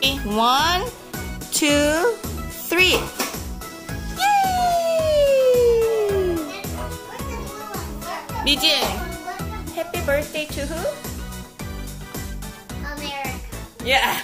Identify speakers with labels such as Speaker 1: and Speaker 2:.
Speaker 1: One, two, three. Yay! 미진, happy birthday to who?
Speaker 2: America.
Speaker 1: Yeah.